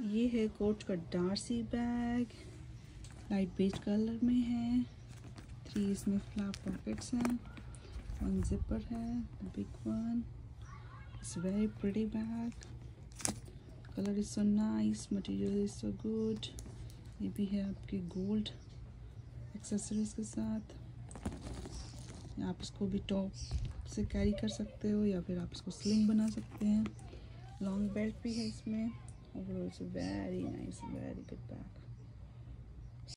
ये है कोट का Darcy bag. Light beige colour में है। थ्री इसमें फ्लावर पॉकेट्स हैं। वन जिपर है, big one. It's very pretty bag colour is so nice material is so good. ये भी है आपके गोल्ड एक्सेसरीज के साथ। आप इसको भी टॉप से कैरी कर सकते हो या फिर आप इसको स्लिंग बना सकते हैं। लॉन्ग बेल्ट भी है इसमें। Although it's a very nice, very good bag.